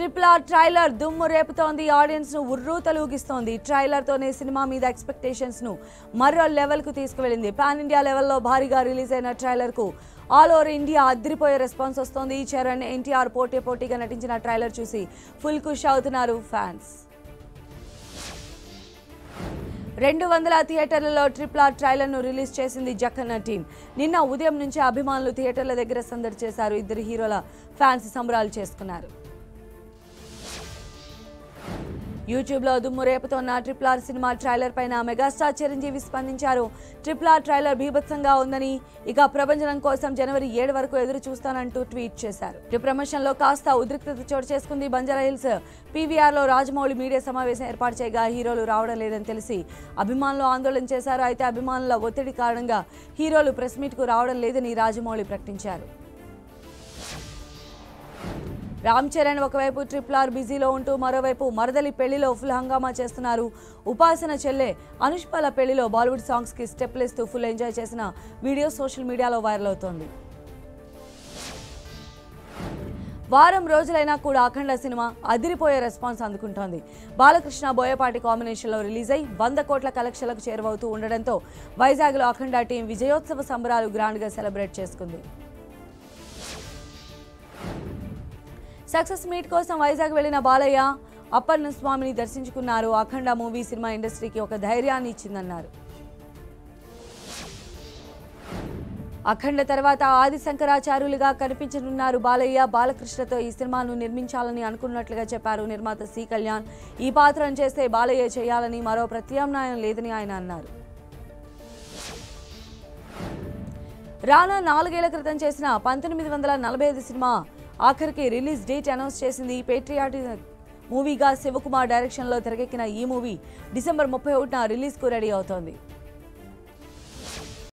Triple R trailer దుమ్ము రేపుతోంది. ఆడియన్స్ను ఉర్రూ తలూగిస్తోంది. ట్రైలర్ తోనే సినిమా మీద ఎక్స్పెక్టేషన్స్ను మరో లెవెల్కు తీసుకువెళ్ళింది. పాన్ ఇండియా లెవెల్లో భారీగా రిలీజ్ అయిన ట్రైలర్కు ఆల్ ఓవర్ ఇండియా అదిరిపోయే రెస్పాన్స్ వస్తోంది. చరణ్ ఎన్టీఆర్ పోటీ పోటీగా నటించిన ట్రైలర్ చూసి ఫుల్ ఖుష్ అవుతున్నారు ఫ్యాన్స్ రెండు వందల థియేటర్లలో ట్రిపుల్ ఆర్ ట్రైలర్ను రిలీజ్ చేసింది జక్కన్న టీం నిన్న ఉదయం నుంచి అభిమానులు థియేటర్ల దగ్గర సందడి చేశారు. ఇద్దరు హీరోల ఫ్యాన్స్ సంబరాలు చేసుకున్నారు. యూట్యూబ్లో దుమ్ము రేపుతోన్న ట్రిపుల్ ఆర్ సినిమా ట్రైలర్ పైన మెగాస్టార్ చిరంజీవి స్పందించారు. ట్రిపుల్ ఆర్ ట్రైలర్ బీభత్సంగా ఉందని ఇక ప్రభంజనం కోసం జనవరి ఏడు వరకు ఎదురు చూస్తానంటూ ట్వీట్ చేశారు. ఈ ప్రమోషన్లో కాస్త ఉద్రిక్తత చోటు చేసుకుంది బంజారా హిల్స్. పీవీఆర్లో రాజమౌళి మీడియా సమావేశం ఏర్పాటు చేయగా హీరోలు రావడం లేదని తెలిసి అభిమానులు ఆందోళన చేశారు. అయితే అభిమానుల ఒత్తిడి కారణంగా హీరోలు ప్రెస్ మీట్కు రావడం లేదని రాజమౌళి ప్రకటించారు. రామ్ చరణ్ ఒకవైపు ట్రిపుల్ ఆర్ బిజీలో ఉంటూ మరోవైపు మరదలి పెళ్ళిలో ఫుల్ హంగామా చేస్తున్నారు. ఉపాసన చెల్లె అనుష్పాల పెళ్ళిలో బాలీవుడ్ సాంగ్స్కి స్టెప్లు ఇస్తూ ఫుల్ ఎంజాయ్ చేసిన వీడియో సోషల్ మీడియాలో వైరల్ అవుతోంది. వారం రోజులైనా కూడా అఖండ సినిమా అదిరిపోయే రెస్పాన్స్ అందుకుంటోంది. బాలకృష్ణ బోయపాటి కాంబినేషన్లో రిలీజ్ అయి వంద కోట్ల కలెక్షన్లకు చేరువవుతూ ఉండడంతో వైజాగ్లో అఖండ టీం విజయోత్సవ సంబరాలు గ్రాండ్గా సెలబ్రేట్ చేసుకుంది. సక్సెస్ మీట్ కోసం వైజాగ్ వెళ్ళిన బాలయ్య అప్పన్న స్వామిని దర్శించుకున్నారు. అఖండ మూవీ సినిమా ఇండస్ట్రీకి ఒక ధైర్యాన్ని ఇచ్చిందన్నారు. అఖండ తర్వాత ఆది శంకరాచార్యులుగా కనిపించనున్నారు బాలయ్య. బాలకృష్ణతో ఈ సినిమాను నిర్మించాలని అనుకున్నట్లుగా చెప్పారు నిర్మాత సి కళ్యాణ్. ఈ పాత్రను చేస్తే బాలయ్య చేయాలని మరో ప్రత్యామ్నాయం లేదని ఆయన అన్నారు. రానా నాలుగేళ్ళ క్రితం చేసిన పంతొమ్మిది వందల నలభై ఐదు సినిమా ఆఖరికి రిలీజ్ డేట్ అనౌన్స్ చేసింది పేట్రియాటి మూవీగా శివకుమార్ డైరెక్షన్లో తెరకెక్కిన ఈ మూవీ డిసెంబర్ ముప్పై ఒకటిన రిలీజ్కు రెడీ అవుతోంది.